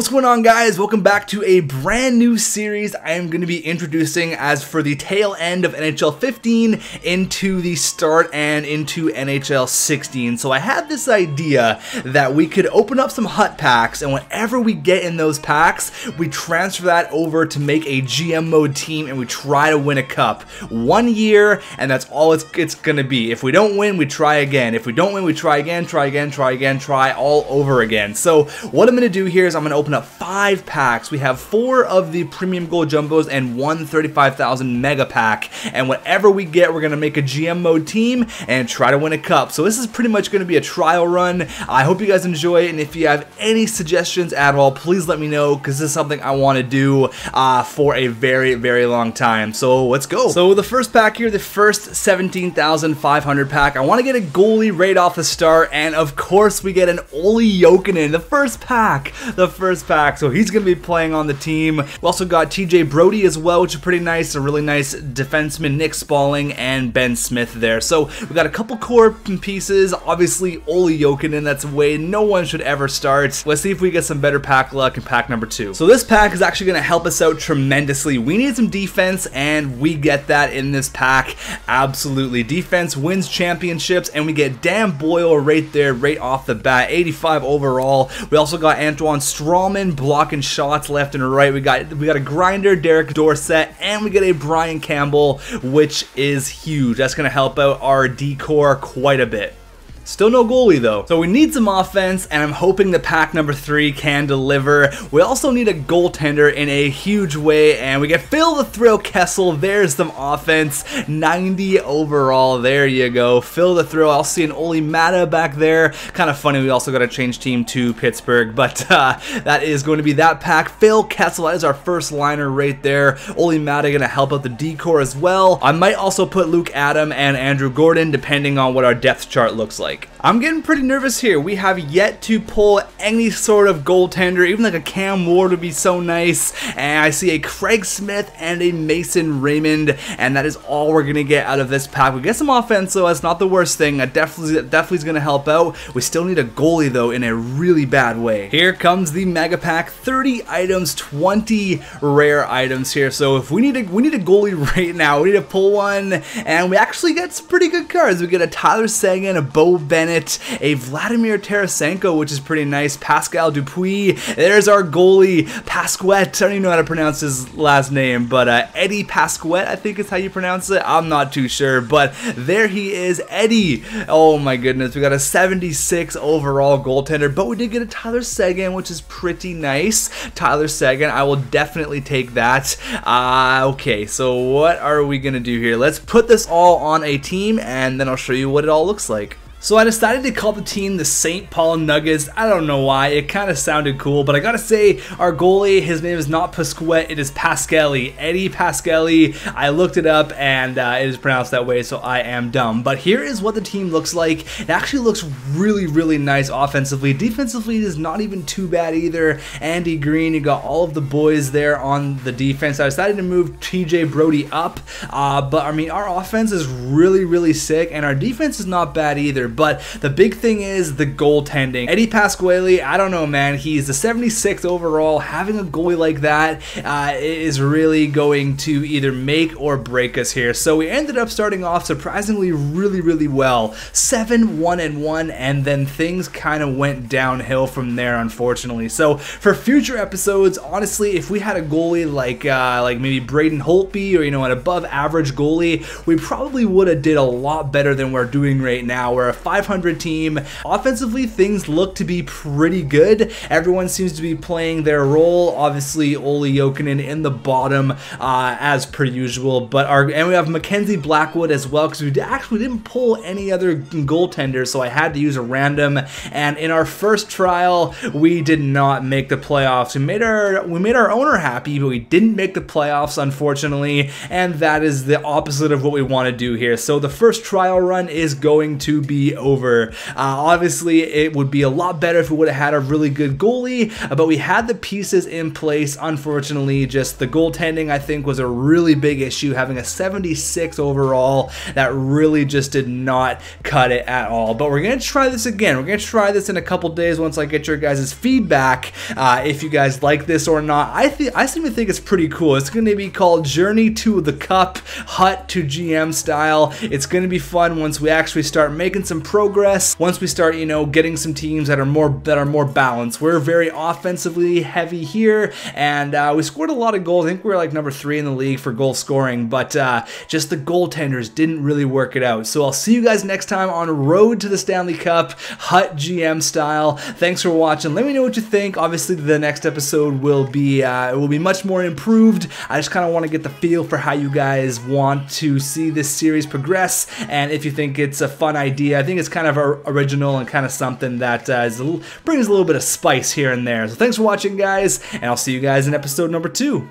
What's going on guys? Welcome back to a brand new series I am going to be introducing as for the tail end of NHL 15 into the start and into NHL 16. So I had this idea that we could open up some hut packs and whenever we get in those packs, we transfer that over to make a GM mode team and we try to win a cup. One year and that's all it's, it's going to be. If we don't win, we try again. If we don't win, we try again, try again, try again, try all over again. So what I'm going to do here is I'm going to open up five packs. We have four of the premium gold jumbos and one 35,000 mega pack. And whatever we get, we're going to make a GM mode team and try to win a cup. So this is pretty much going to be a trial run. I hope you guys enjoy it. And if you have any suggestions at all, please let me know because this is something I want to do uh, for a very, very long time. So let's go. So the first pack here, the first 17,500 pack, I want to get a goalie right off the start. And of course, we get an Olli Jokinen, the first pack, the first pack so he's going to be playing on the team. We also got TJ Brodie as well, which is pretty nice. A really nice defenseman, Nick Spaling, and Ben Smith there. So we got a couple core pieces. Obviously, Olli Jokinen, that's a way no one should ever start. Let's see if we get some better pack luck in pack number two. So this pack is actually going to help us out tremendously. We need some defense, and we get that in this pack. Absolutely. Defense wins championships, and we get Dan Boyle right there, right off the bat. 85 overall. We also got Antoine Stralman blocking shots left and right. We got we got a grinder, Derek Dorsett, and we get a Brian Campbell, which is huge. That's to help out our D-core quite a bit. Still no goalie though. So we need some offense and I'm hoping the pack number three can deliver. We also need a goaltender in a huge way and we get Phil the Thrill Kessel. There's some offense. 90 overall. There you go. Phil the Thrill. I'll see an Olli Maatta back there. Kind of funny. We also got to change team to Pittsburgh. But uh, that is going to be that pack. Phil Kessel. That is our first liner right there. Olli Maatta going to help out the D-core as well. I might also put Luke Adam and Andrew Gordon depending on what our depth chart looks like like. I'm getting pretty nervous here. We have yet to pull any sort of goaltender, even like a Cam Ward would be so nice. And I see a Craig Smith and a Mason Raymond, and that is all we're gonna get out of this pack. We get some offense, so that's not the worst thing. That definitely, definitely is gonna help out. We still need a goalie though in a really bad way. Here comes the Mega Pack, 30 items, 20 rare items here. So if we need a we need a goalie right now, we need to pull one, and we actually get some pretty good cards. We get a Tyler Seguin, a Beau Bennett, a Vladimir Tarasenko, which is pretty nice, Pascal Dupuis. There's our goalie, Pasquette. I don't even know how to pronounce his last name, but uh, Eddie Pasquette, I think is how you pronounce it. I'm not too sure, but there he is, Eddie. Oh my goodness, we got a 76 overall goaltender, but we did get a Tyler Seguin, which is pretty nice. Tyler Seguin, I will definitely take that. Uh, okay, so what are we gonna do here? Let's put this all on a team, and then I'll show you what it all looks like. So I decided to call the team the St. Paul Nuggets. I don't know why, it kind of sounded cool, but I gotta say, our goalie, his name is not Pasquette, it is Pasquale. Eddie Pasquale. I looked it up and uh, it is pronounced that way, so I am dumb. But here is what the team looks like. It actually looks really, really nice offensively. Defensively, it is not even too bad either. Andy Greene, you got all of the boys there on the defense. I decided to move TJ Brodie up, uh, but I mean, our offense is really, really sick, and our defense is not bad either. But the big thing is the goaltending. Eddie Pasquale, I don't know, man. He's the 76th overall. Having a goalie like that uh, is really going to either make or break us here. So we ended up starting off surprisingly really, really well. 7 1 and 1, and then things kind of went downhill from there, unfortunately. So for future episodes, honestly, if we had a goalie like uh, like maybe Braden Holtby or you know an above average goalie, we probably would have did a lot better than we're doing right now. We're a 500 team. Offensively, things look to be pretty good. Everyone seems to be playing their role. Obviously, Olli Jokinen in the bottom uh, as per usual. But our and we have Mackenzie Blackwood as well because we actually didn't pull any other goaltenders, so I had to use a random. And in our first trial, we did not make the playoffs. We made our we made our owner happy, but we didn't make the playoffs, unfortunately. And that is the opposite of what we want to do here. So the first trial run is going to be over. Uh, obviously, it would be a lot better if we would have had a really good goalie, but we had the pieces in place. Unfortunately, just the goaltending, I think, was a really big issue. Having a 76 overall, that really just did not cut it at all. But we're going to try this again. We're going to try this in a couple days once I get your guys' feedback. Uh, if you guys like this or not, I think I seem to think it's pretty cool. It's going to be called Journey to the Cup, Hut to GM style. It's going to be fun once we actually start making some progress. Once we start, you know, getting some teams that are more that are more balanced. We're very offensively heavy here, and uh, we scored a lot of goals. I think we are like number three in the league for goal scoring, but uh, just the goaltenders didn't really work it out. So I'll see you guys next time on Road to the Stanley Cup, Hut GM style. Thanks for watching. Let me know what you think. Obviously, the next episode will be uh, will be much more improved. I just kind of want to get the feel for how you guys want to see this series progress, and if you think it's a fun idea, think it's kind of original and kind of something that uh, a little, brings a little bit of spice here and there. So thanks for watching, guys, and I'll see you guys in episode number two.